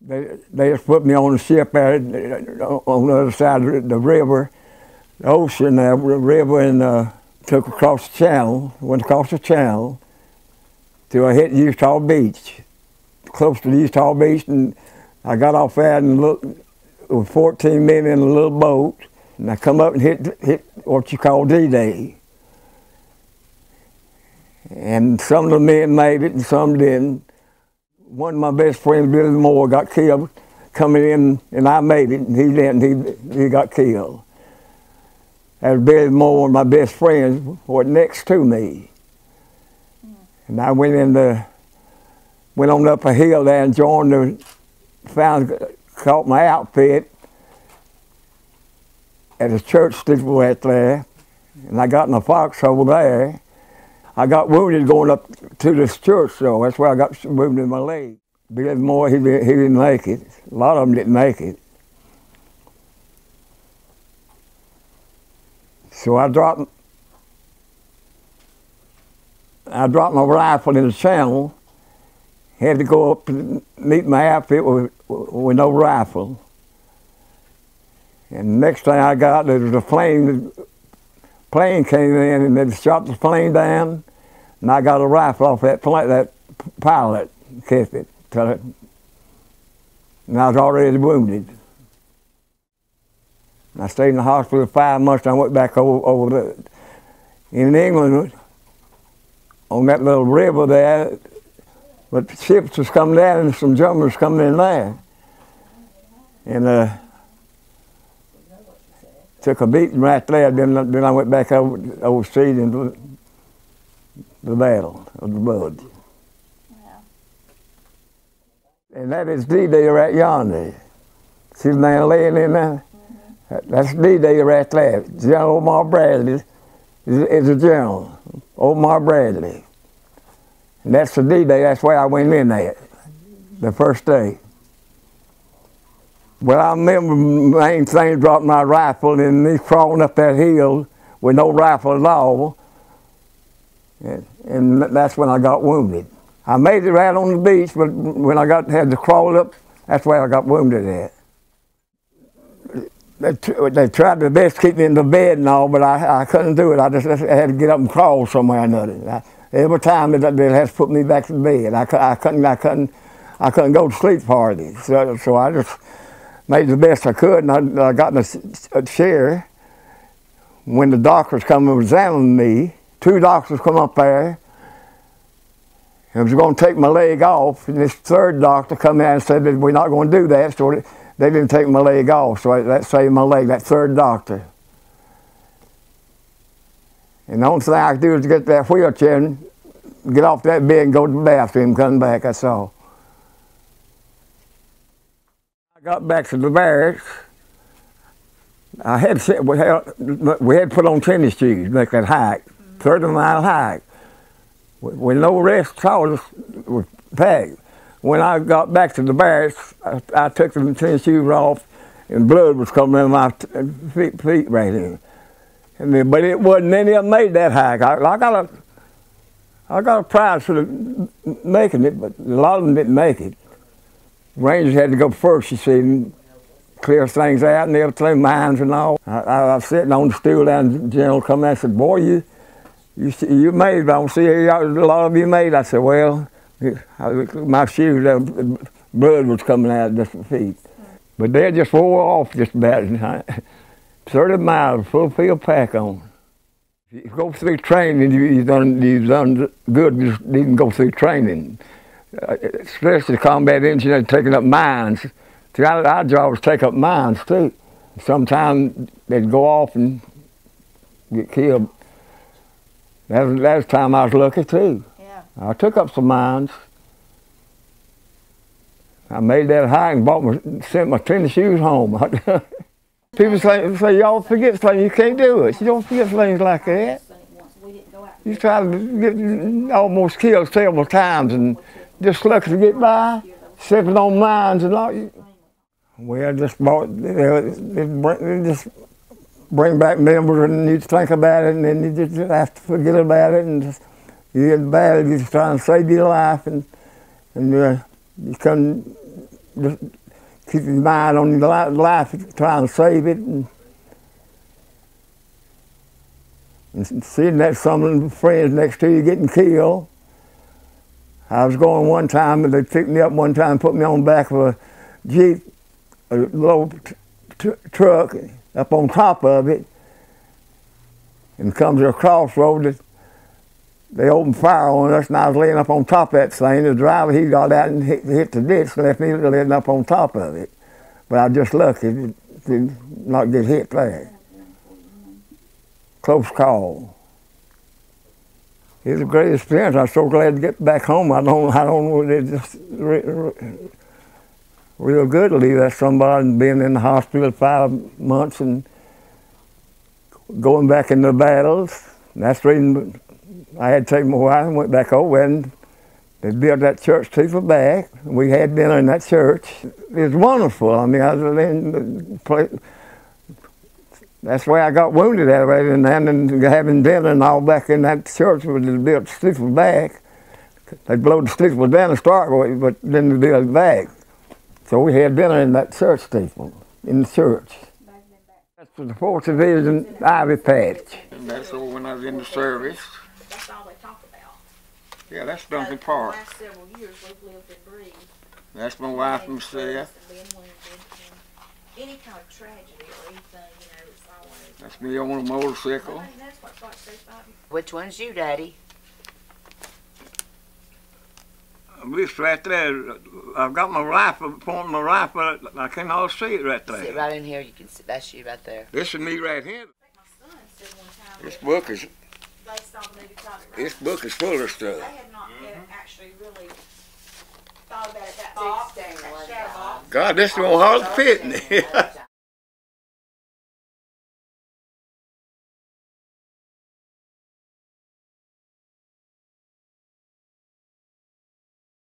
They, they just put me on a ship there on the other side of the river, the ocean, the river, and uh, took across the channel, went across the channel till I hit Utah Beach, close to Utah Beach, and I got off there and looked, with 14 men in a little boat, and I come up and hit, hit what you call D-Day. And some of the men made it and some didn't. One of my best friends, Billy Moore, got killed coming in, and I made it, and he didn't. He, he got killed. As Billy Moore, of my best friends, was next to me. And I went in the, went on up a hill there and joined the, found, caught my outfit at a church steeple right there, and I got in a foxhole there. I got wounded going up to this church, though. That's where I got wounded in my leg. Billy Moore, he, he didn't make it. A lot of them didn't make it. So I dropped, I dropped my rifle in the channel. Had to go up to meet my outfit with, with no rifle. And next thing I got, there was a plane plane came in and they shot the plane down, and I got a rifle off that plane, that pilot, kept it, it, and I was already wounded. I stayed in the hospital five months, and I went back over, over in England, on that little river there, but ships was coming down and some Germans coming in there. And uh, took a beating right there. Then, then I went back over overseas into the battle of the. Wow. And that is D-Day right yonder. See the man laying in there? Mm-hmm. That's D-Day right there. General Omar Bradley is, is a general. Omar Bradley. And that's the D-Day. That's why I went in there the first day. Well, I remember main thing dropping my rifle and me crawling up that hill with no rifle at all. And, and that's when I got wounded. I made it right on the beach, but when I got had to crawl up, that's where I got wounded at. They, they tried their best to keep me in the bed and all, but I, I couldn't do it. I just, had to get up and crawl somewhere or another. I, every time they, they had to put me back in bed. I, I couldn't, I couldn't, I couldn't go to sleep hardly. So, so I just made the best I could, and I, I got in a, a, chair. When the doctors come and examine me, two doctors come up there and was going to take my leg off, and this third doctor come in and said we're not going to do that, so they didn't take my leg off, so that saved my leg, that third doctor. And the only thing I could do is get that wheelchair and get off that bed and go to the bathroom, come back, that's all got back to the barracks, I had we had, we had put on tennis shoes, make that hike, mm-hmm. 30 mile hike. With no rest, all was packed. When I got back to the barracks, I, I took the tennis shoes off, and blood was coming in my feet, feet right in. And then, but it wasn't any of them made that hike. I, I got a, I got a prize for the, making it, but a lot of them didn't make it. Rangers had to go first, you see, and clear things out and everything, mines and all. I, I, was sitting on the stool down, the general come and said, boy, you, you, you made it. I don't see a lot of you made. I said, well, my shoes, uh, blood was coming out of the feet. But they just wore off just about 30 miles, full field pack on. You go through training, you, you've, done, you've done good, you didn't go through training. Especially combat engineers taking up mines. See, our, our job was take up mines too. Sometimes they'd go off and get killed. That was, that was the time I was lucky too. Yeah. I took up some mines. I made that high and bought my, sent my tennis shoes home. People say, say y'all forget things, you can't do it. You don't forget things like that. You try to get almost killed several times and just lucky to get by, sipping on mines and all. Well, just bought, they just bring back memories, and you think about it, and then you just have to forget about it, and just, you get bad, you just trying to save your life, and and uh, you come just keep your mind on your life, trying to save it, and, and seeing that some of the friends next to you getting killed. I was going one time, and they picked me up one time, put me on the back of a jeep, a little truck, up on top of it, and comes to a crossroad. They opened fire on us, and I was laying up on top of that thing. The driver he got out and hit, hit the ditch, and left me laying up on top of it. But I was just lucky to not get hit there. Close call. It was a great experience. I'm so glad to get back home. I don't, I don't know. It's just re, re, real good to leave that somebody and being in the hospital five months and going back into battles. And that's the reason I had to take my wife and went back over and they built that church steeple back. We had dinner in that church. It was wonderful. I mean, I was in the place. That's where I got wounded at right and then and having dinner and all back in that church where they built steeple back. They blow the steeple down and start with, it, but then they build it back. So we had dinner in that church steeple, in the church. That's for the Fourth Division Ivy Patch. And that's all when I was in the service. That's all they talk about. Yeah, that's Duncan Park. the last several years, we've lived and breathed. That's my wife and being myself. depressed and being wounded and Any kind of tragedy or anything, you know, it's always. That's me on a motorcycle. That's what's like so exciting. Which one's you, Daddy? This right there, I've got my rifle, pointing my rifle, I can all see it right Sit there. right in here. You can see, That's you right there. This is me right here. I think my son said one time This book is, they saw the movie Private this book is full of stuff. They had not yet actually really thought about it that box, that box. God, this won't hardly fit.